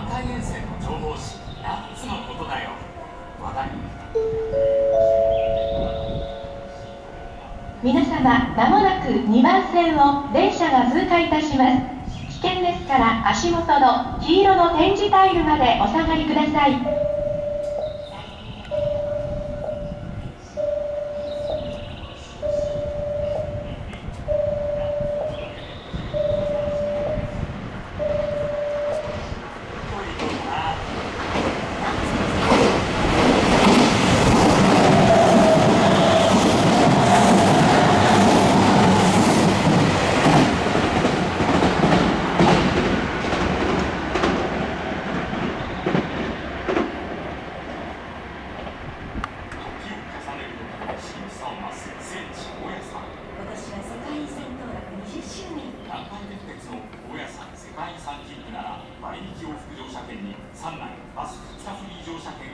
団体遠征の情報誌ナッツのことだよ話題皆様まもなく2番線を電車が通過いたします。危険ですから足元の黄色の点字タイルまでお下がりください。鉄の高野山世界遺産ジムなら割引往復乗車券に3内バス2日フリー乗車券